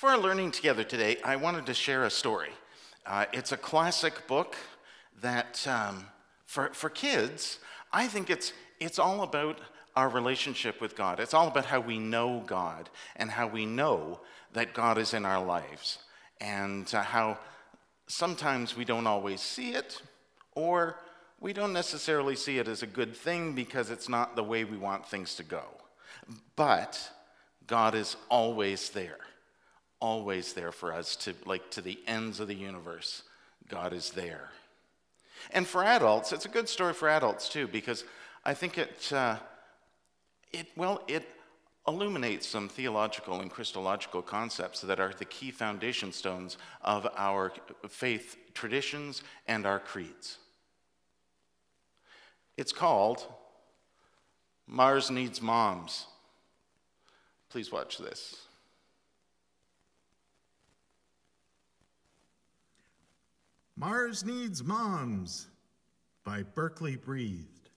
For our learning together today, I wanted to share a story. Uh, it's a classic book that, um, for, for kids, I think it's, it's all about our relationship with God. It's all about how we know God and how we know that God is in our lives and uh, how sometimes we don't always see it or we don't necessarily see it as a good thing because it's not the way we want things to go. But God is always there, always there for us to, like, to the ends of the universe. God is there. And for adults, it's a good story for adults too, because I think it, uh, it well, it illuminates some theological and Christological concepts that are the key foundation stones of our faith traditions and our creeds. It's called Mars Needs Moms. Please watch this. Mars Needs Moms by Berkeley Breathed.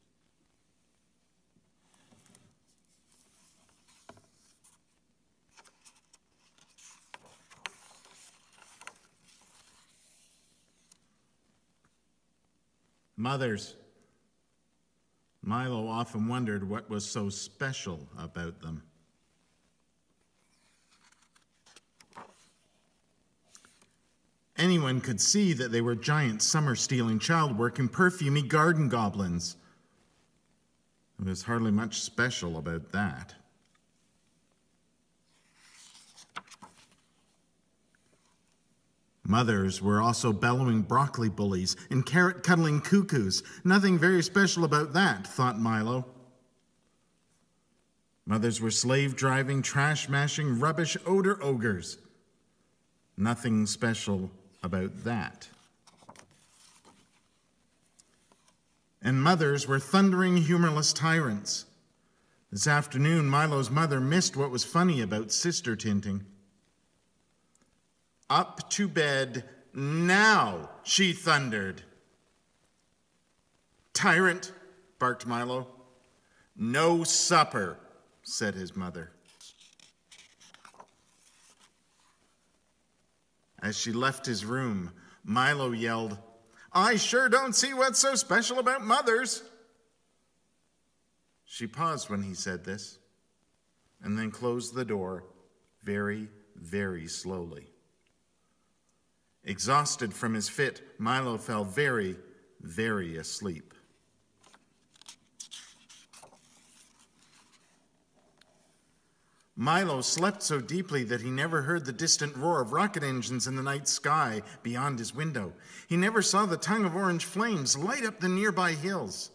Mothers. Milo often wondered what was so special about them. Anyone could see that they were giant summer stealing childwork and perfumy garden goblins. There was hardly much special about that. Mothers were also bellowing broccoli bullies and carrot cuddling cuckoos. Nothing very special about that, thought Milo. Mothers were slave driving, trash mashing, rubbish odor ogres. Nothing special about that. And mothers were thundering, humorless tyrants. This afternoon, Milo's mother missed what was funny about sister tinting. Up to bed now, she thundered. Tyrant, barked Milo. No supper, said his mother. As she left his room, Milo yelled, I sure don't see what's so special about mothers. She paused when he said this, and then closed the door very, very slowly. Exhausted from his fit, Milo fell very, very asleep. Milo slept so deeply that he never heard the distant roar of rocket engines in the night sky beyond his window. He never saw the tongue of orange flames light up the nearby hills.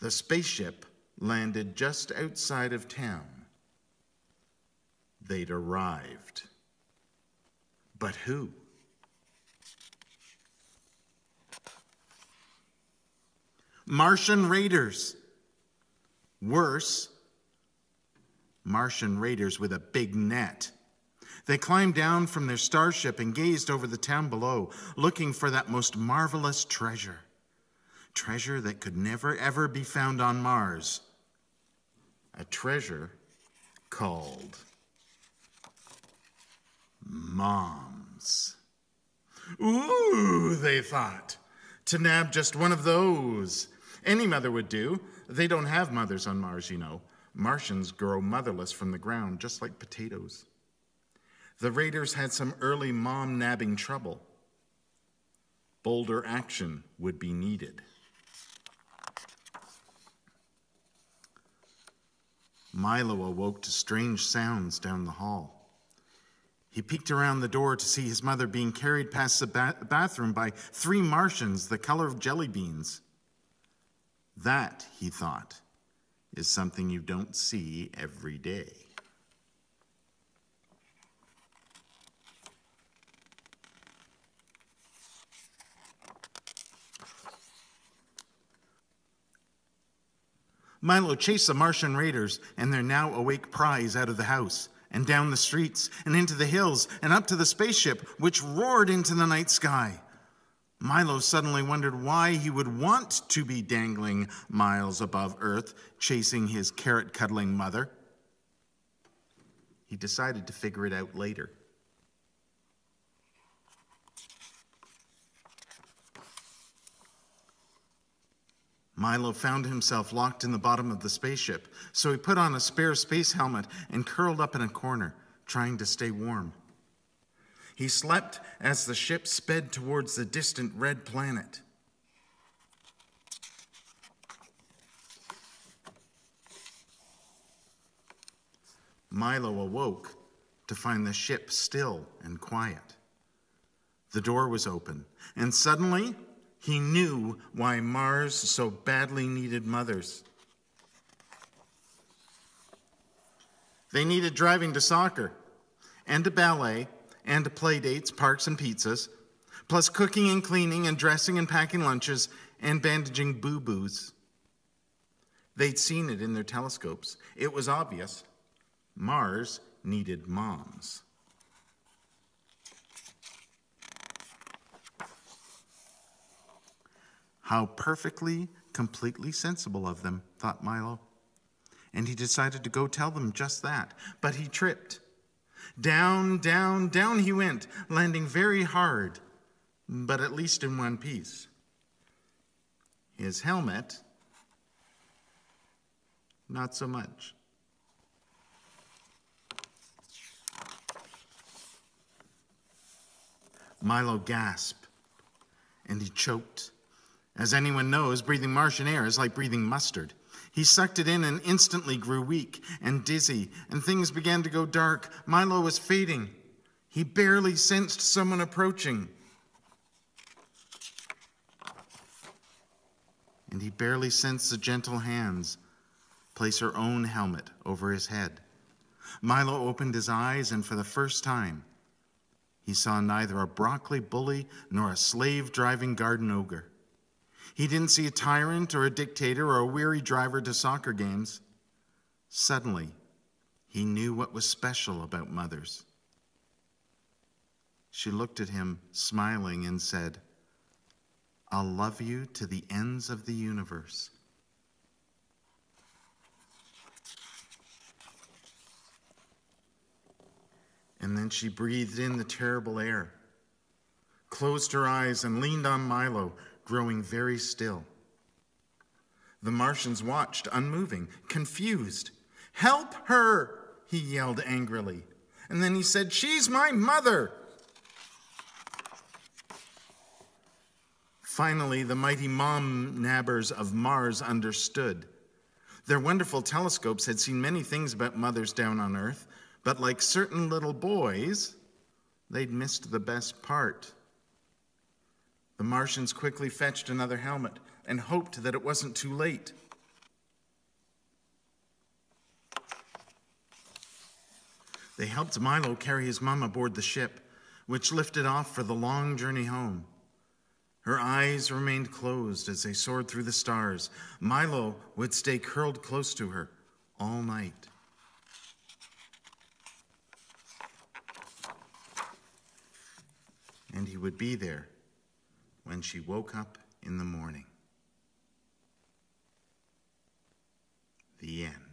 The spaceship landed just outside of town. They'd arrived. But who? Martian raiders. Worse, Martian raiders with a big net. They climbed down from their starship and gazed over the town below, looking for that most marvelous treasure. Treasure that could never, ever be found on Mars. A treasure called moms. Ooh, they thought. To nab just one of those any mother would do. They don't have mothers on Mars, you know. Martians grow motherless from the ground, just like potatoes. The raiders had some early mom nabbing trouble. Bolder action would be needed. Milo awoke to strange sounds down the hall. He peeked around the door to see his mother being carried past the ba bathroom by three Martians the color of jelly beans. That, he thought, is something you don't see every day. Milo chased the Martian raiders and their now awake prize out of the house and down the streets and into the hills and up to the spaceship, which roared into the night sky. Milo suddenly wondered why he would want to be dangling miles above Earth, chasing his carrot cuddling mother. he decided to figure it out later. Milo found himself locked in the bottom of the spaceship, so he put on a spare space helmet and curled up in a corner, trying to stay warm. He slept as the ship sped towards the distant red planet. Milo awoke to find the ship still and quiet. The door was open, and suddenly he knew why Mars so badly needed mothers. They needed driving to soccer, and to ballet, and play dates, parks, and pizzas, plus cooking and cleaning, and dressing and packing lunches, and bandaging boo boos. They'd seen it in their telescopes. It was obvious. Mars needed moms. How perfectly, completely sensible of them, thought Milo. And he decided to go tell them just that. But he tripped. Down, down, down he went, landing very hard, but at least in one piece. His helmet, not so much. Milo gasped and he choked. As anyone knows, breathing Martian air is like breathing mustard. He sucked it in and instantly grew weak and dizzy, and things began to go dark. Milo was fading. He barely sensed someone approaching. And he barely sensed the gentle hands place her own helmet over his head. Milo opened his eyes, and for the first time, he saw neither a broccoli bully nor a slave driving garden ogre. He didn't see a tyrant or a dictator or a weary driver to soccer games. Suddenly, he knew what was special about mothers. She looked at him, smiling, and said, I'll love you to the ends of the universe. And then she breathed in the terrible air, closed her eyes, and leaned on Milo, growing very still. The Martians watched, unmoving, confused. Help her, he yelled angrily. And then he said, She's my mother. Finally, the mighty mom nabbers of Mars understood. Their wonderful telescopes had seen many things about mothers down on Earth, but like certain little boys, they'd missed the best part. The Martians quickly fetched another helmet and hoped that it wasn't too late. They helped Milo carry his mom aboard the ship, which lifted off for the long journey home. Her eyes remained closed as they soared through the stars. Milo would stay curled close to her all night. And he would be there when she woke up in the morning. The end.